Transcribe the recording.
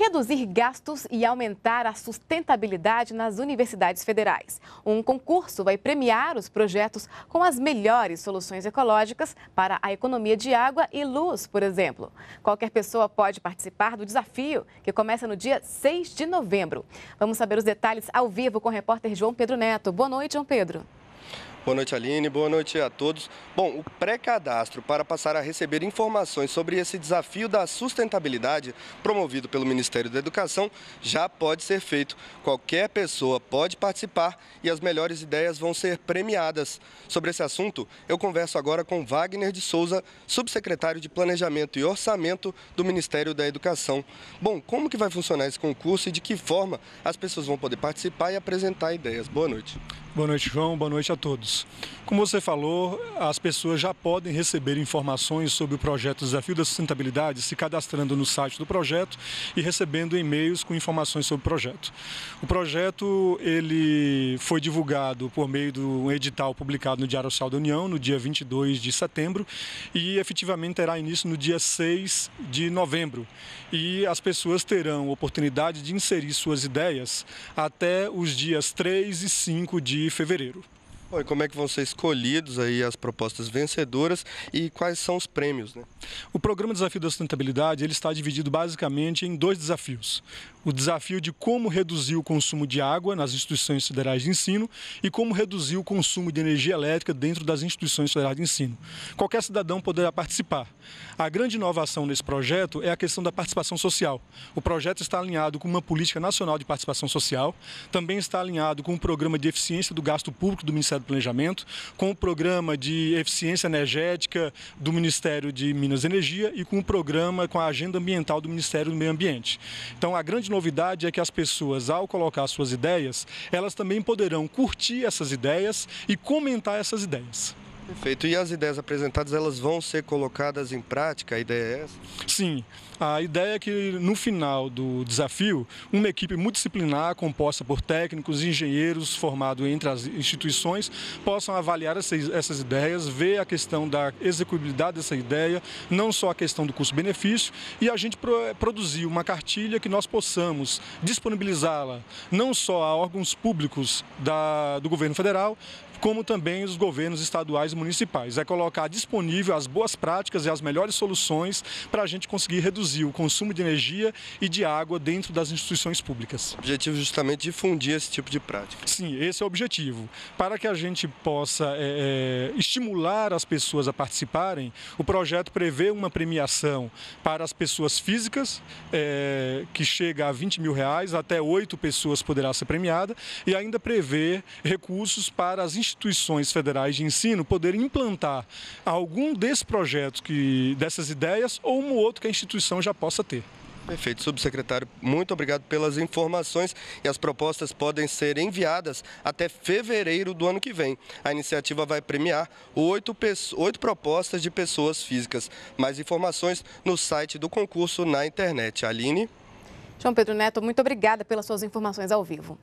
reduzir gastos e aumentar a sustentabilidade nas universidades federais. Um concurso vai premiar os projetos com as melhores soluções ecológicas para a economia de água e luz, por exemplo. Qualquer pessoa pode participar do desafio, que começa no dia 6 de novembro. Vamos saber os detalhes ao vivo com o repórter João Pedro Neto. Boa noite, João Pedro. Boa noite, Aline. Boa noite a todos. Bom, o pré-cadastro para passar a receber informações sobre esse desafio da sustentabilidade promovido pelo Ministério da Educação já pode ser feito. Qualquer pessoa pode participar e as melhores ideias vão ser premiadas. Sobre esse assunto, eu converso agora com Wagner de Souza, subsecretário de Planejamento e Orçamento do Ministério da Educação. Bom, como que vai funcionar esse concurso e de que forma as pessoas vão poder participar e apresentar ideias? Boa noite. Boa noite, João. Boa noite a todos. Como você falou, as pessoas já podem receber informações sobre o projeto Desafio da Sustentabilidade se cadastrando no site do projeto e recebendo e-mails com informações sobre o projeto. O projeto ele foi divulgado por meio do edital publicado no Diário Oficial da União no dia 22 de setembro e efetivamente terá início no dia 6 de novembro. E as pessoas terão oportunidade de inserir suas ideias até os dias 3 e 5 de fevereiro. Bom, e como é que vão ser escolhidos aí as propostas vencedoras e quais são os prêmios? Né? O programa Desafio da Sustentabilidade ele está dividido basicamente em dois desafios. O desafio de como reduzir o consumo de água nas instituições federais de ensino e como reduzir o consumo de energia elétrica dentro das instituições federais de ensino. Qualquer cidadão poderá participar. A grande inovação nesse projeto é a questão da participação social. O projeto está alinhado com uma política nacional de participação social, também está alinhado com o programa de eficiência do gasto público do Ministério do Planejamento, com o programa de eficiência energética do Ministério de Minas e Energia e com o programa com a agenda ambiental do Ministério do Meio Ambiente. Então, a grande novidade é que as pessoas, ao colocar suas ideias, elas também poderão curtir essas ideias e comentar essas ideias. Perfeito. E as ideias apresentadas, elas vão ser colocadas em prática? A ideia é essa? Sim. A ideia é que no final do desafio, uma equipe multidisciplinar composta por técnicos e engenheiros formados entre as instituições possam avaliar essas, ideias, ver a questão da execuibilidade dessa ideia, não só a questão do custo-benefício, e a gente pro, produzir uma cartilha que nós possamos disponibilizá-la não só a órgãos públicos da, do governo federal, como também os governos estaduais e municipais. É colocar disponível as boas práticas e as melhores soluções para a gente conseguir reduzir o consumo de energia e de água dentro das instituições públicas. O objetivo é justamente difundir esse tipo de prática. Sim, esse é o objetivo. Para que a gente possa é, estimular as pessoas a participarem, o projeto prevê uma premiação para as pessoas físicas, é, que chega a 20 mil reais, até oito pessoas poderá ser premiada, e ainda prevê recursos para as instituições instituições federais de ensino poderem implantar algum desses projetos, que, dessas ideias, ou um outro que a instituição já possa ter. Perfeito, subsecretário. Muito obrigado pelas informações e as propostas podem ser enviadas até fevereiro do ano que vem. A iniciativa vai premiar oito, oito propostas de pessoas físicas. Mais informações no site do concurso na internet. Aline. João Pedro Neto, muito obrigada pelas suas informações ao vivo.